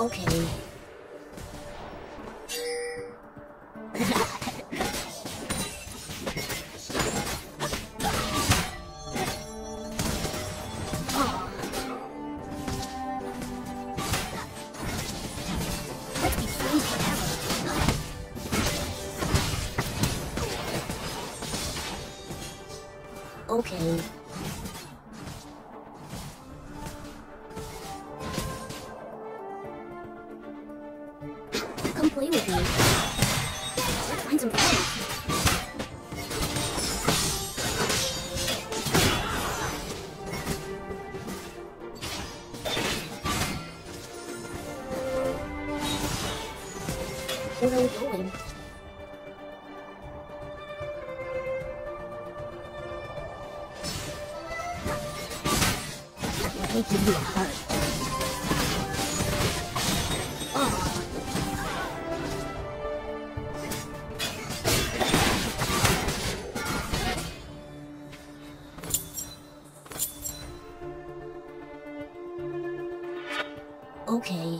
Okay. Okay. Come play with me. Let's find some. Where are we going? Let me give you a hug. Okay.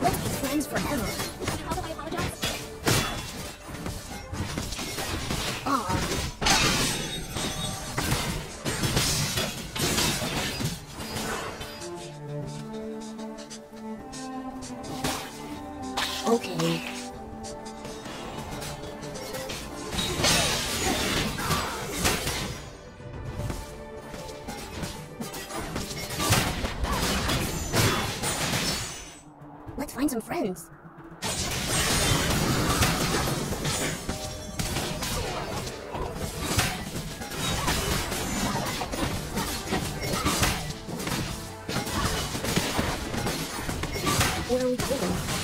Be friends forever. Okay. Let's find some friends. Where are we going?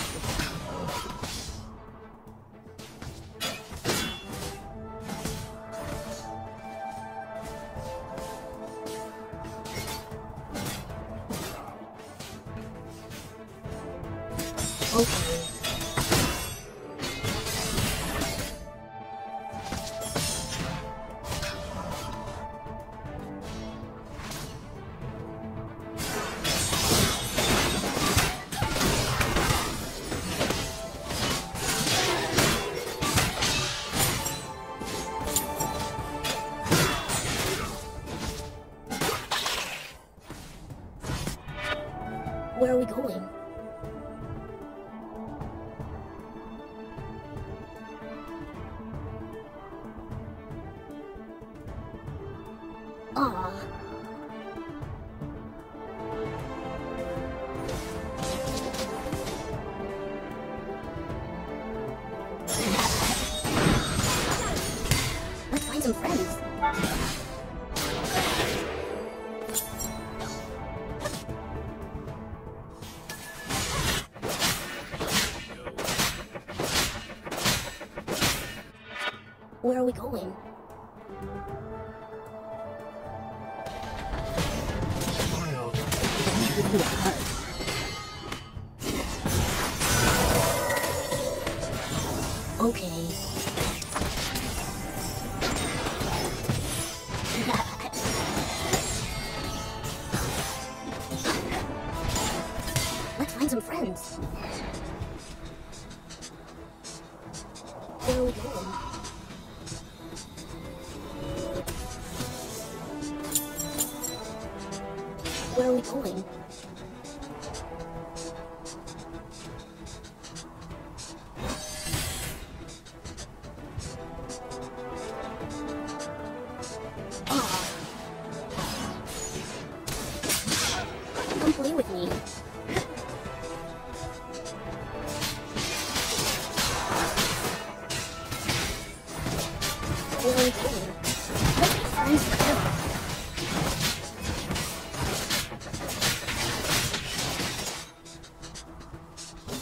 Where are we going? Let's find some friends. Where are we going? Okay. Let's find some friends. Where are we going?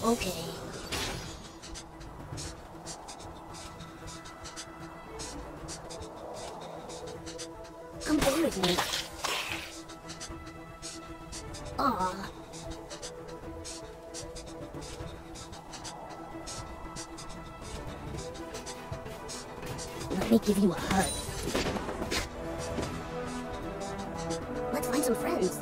Okay. Come with me. Aw. Me give you a hug. Let's find some friends.